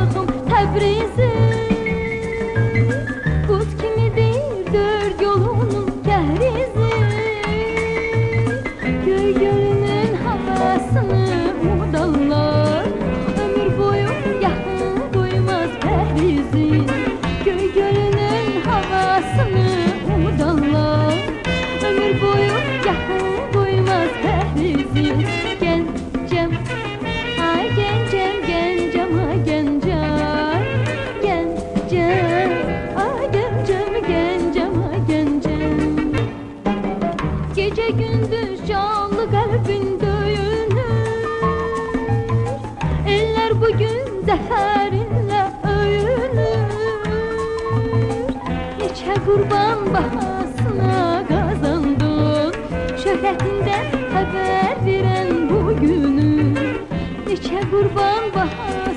Hatun Tebriz'i. Kut kimi değildir yolunun kehrizi Köy gönül Gece gündüz canlı kalbin döyünür Eller bugün zəhərinlə öyünür Neçə qurban bahasına qazandın Şöhrətindən xəbər verən bu günü Neçə qurban bahasına